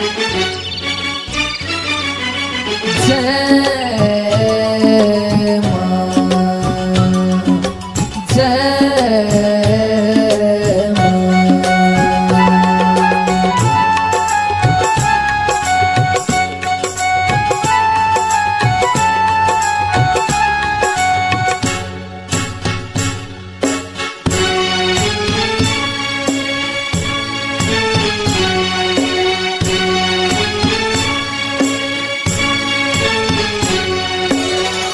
Zaman Zaman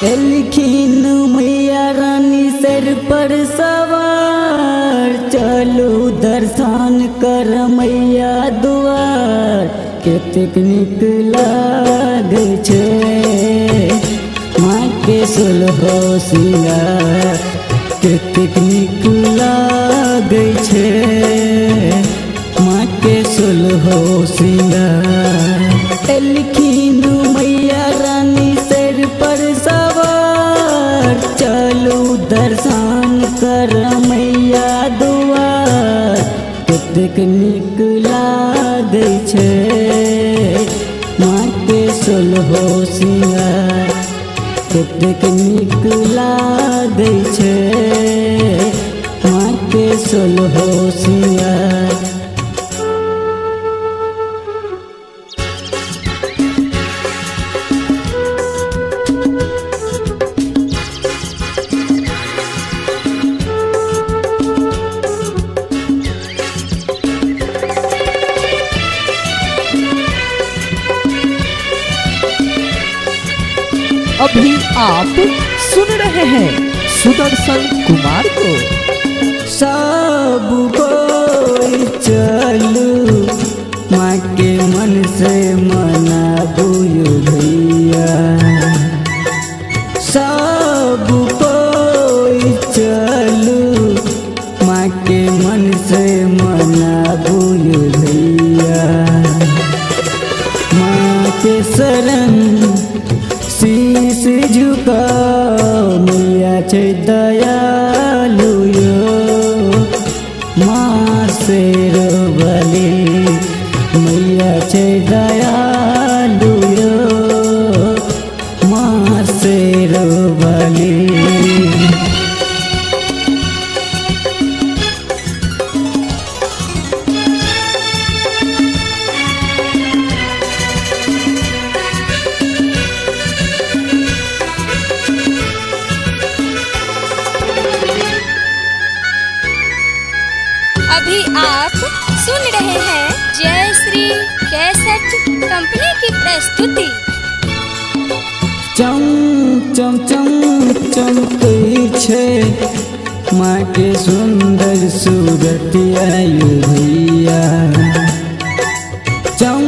एलखिन मैया रानी sir पर सवार। चलू दर्शन कर मैया दुआर कतेक नीक लागे छै। माँ के सुलहो सिंगार। कतेक नीक लागे माँ के सुलहो सिंगार। एलखिन मैया दर्शन कर मैया दुआर, कतेक नीक लागे छै। माँ के सोलहो सिंगार, कतेक नीक लागे छै। माँ के सोलहो सिंगार। अभी आप सुन रहे हैं सुदर्शन कुमार को। सब कोई चलू चे अभी आप सुन रहे हैं जय श्री कैसेट कंपनी की प्रस्तुति। चम चम चम चमकै छै। माँ के सुंदर सूरत आयु भैया। चम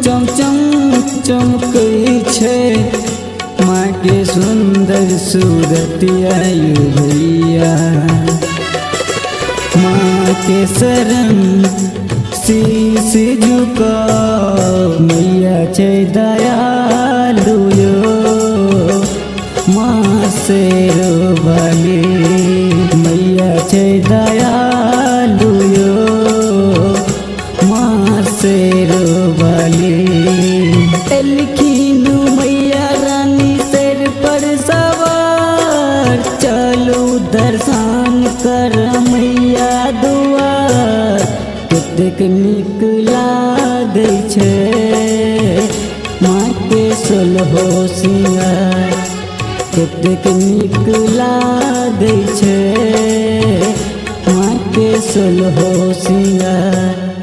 चम चम चमकै छै। माँ के सुंदर सूरत आयु भैया के शरण शीश झुकाओ मैया शरीक दयालु माँ से मश मैया च दया कतेक नीक लागे छै। माँ के सोलहो सिंगार कतेक नीक लागे छै। माँ के सोलहो सिंगार